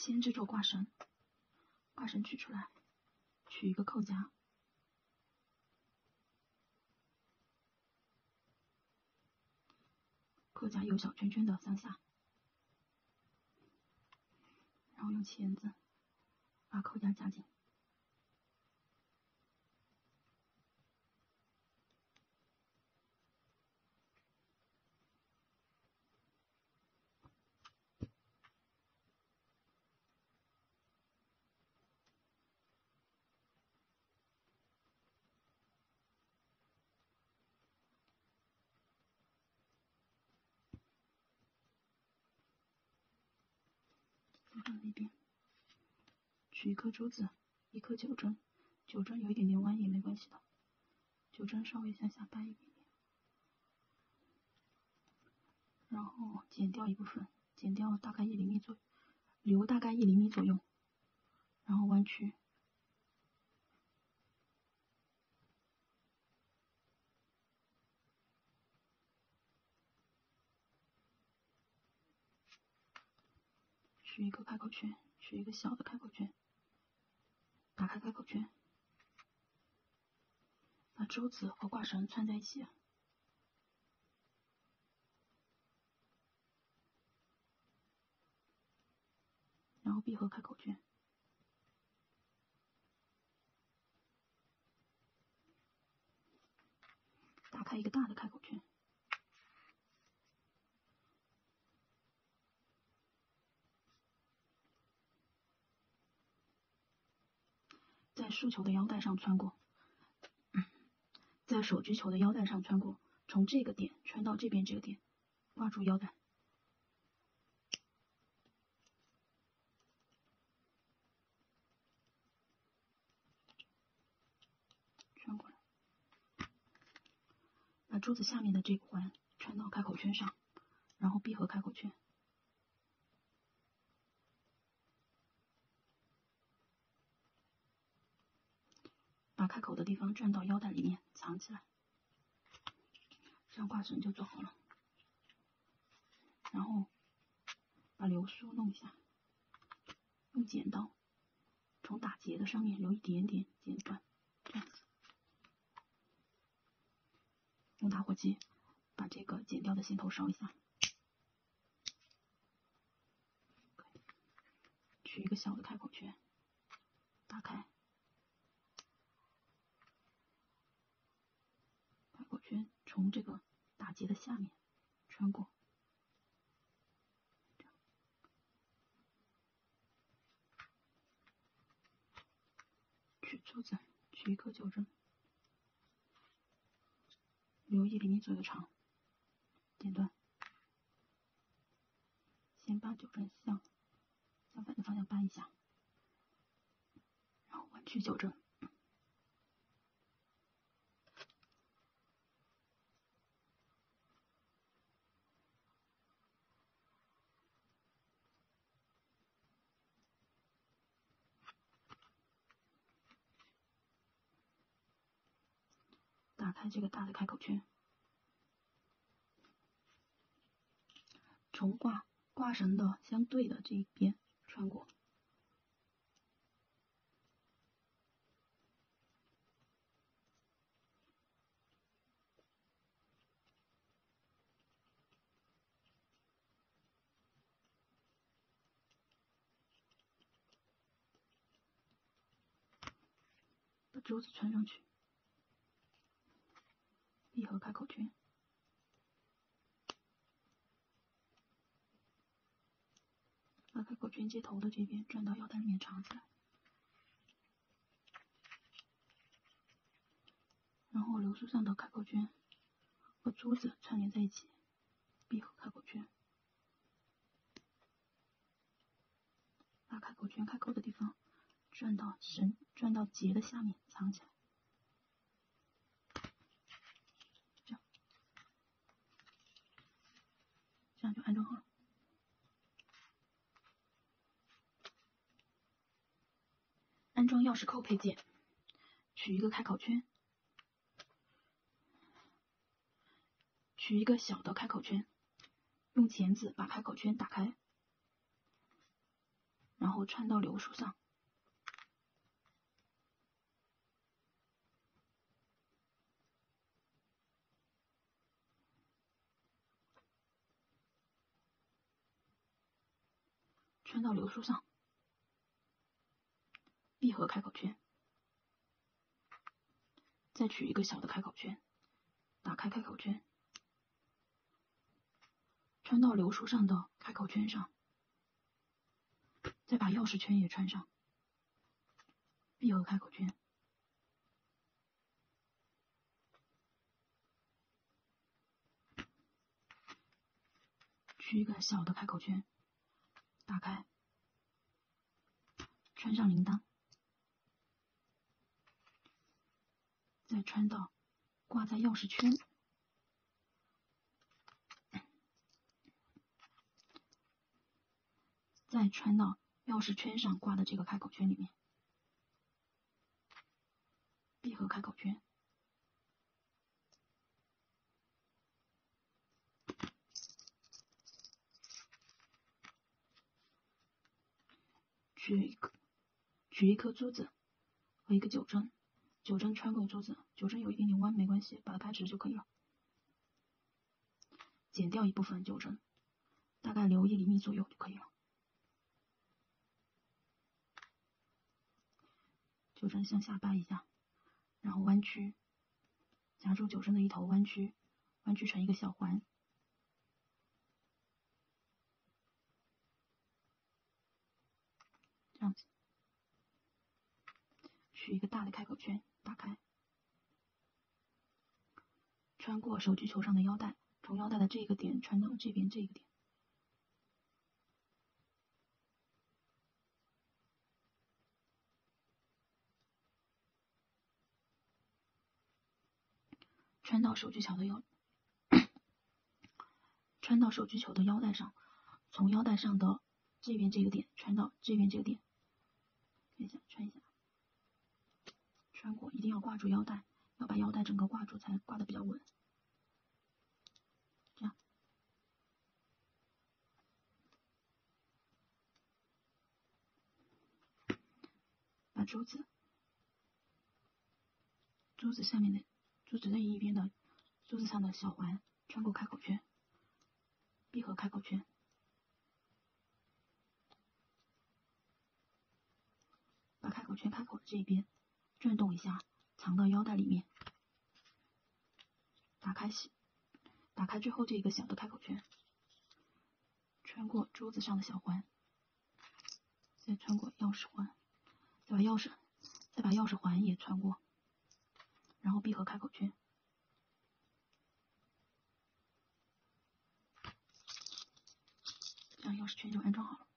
先制作挂绳，挂绳取出来，取一个扣夹，扣夹有小圈圈的向下，然后用钳子把扣夹夹紧。放一边，取一颗珠子，一颗九针，九针有一点点弯也没关系的，九针稍微向下掰一点点，然后剪掉一部分，剪掉大概一厘米左右，留大概一厘米左右，然后弯曲。取一个开口圈，取一个小的开口圈，打开开口圈，把珠子和挂绳串在一起，然后闭合开口圈，打开一个大的开口圈。在束球的腰带上穿过，在手击球的腰带上穿过，从这个点穿到这边这个点，挂住腰带，穿过来，把珠子下面的这个环穿到开口圈上，然后闭合开口圈。开口的地方转到腰带里面藏起来，这样挂绳就做好了。然后把流苏弄一下，用剪刀从打结的上面留一点点剪断，这样子。用打火机把这个剪掉的线头烧一下，取一个小的开口圈，打开。从这个打结的下面穿过，取珠子，取一颗九针，留一厘米左右长，剪断，先把九针向相反的方向扳一下，然后弯曲九针。打开这个大的开口圈，从挂挂绳的相对的这一边穿过，把珠子穿上去。闭合开口圈，把开口圈接头的这边转到腰带里面藏起来，然后流苏上的开口圈和珠子串联在一起，闭合开口圈，把开口圈开口的地方转到绳转到结的下面藏起来。这样就安装好了。安装钥匙扣配件，取一个开口圈，取一个小的开口圈，用钳子把开口圈打开，然后。穿到流苏上，穿到流苏上，闭合开口圈，再取一个小的开口圈，打开开口圈，穿到流苏上的开口圈上。再把钥匙圈也穿上，闭合开口圈，取一个小的开口圈，打开，穿上铃铛，再穿到挂在钥匙圈，再穿到。钥匙圈上挂的这个开口圈里面，闭合开口圈，取一颗取一颗珠子和一个九针，九针穿过珠子，九针有一点点弯没关系，把它拍直就可以了。剪掉一部分九针，大概留一厘米左右就可以了。九针向下掰一下，然后弯曲，夹住九针的一头，弯曲，弯曲成一个小环，这样子，取一个大的开口圈，打开，穿过手机球上的腰带，从腰带的这个点穿到这边这个点。穿到手机球的腰，穿到手机球的腰带上，从腰带上的这边这个点穿到这边这个点，看一下，穿一下，一定要挂住腰带，要把腰带整个挂住才挂的比较稳。这样，把珠子，珠子下面的。珠子的一边的珠子上的小环穿过开口圈，闭合开口圈，把开口圈开口的这一边转动一下，藏到腰带里面，打开洗，打开最后这一个小的开口圈，穿过珠子上的小环，再穿过钥匙环，再把钥匙再把钥匙环也穿过。然后闭合开口圈，这样钥匙圈就安装好了。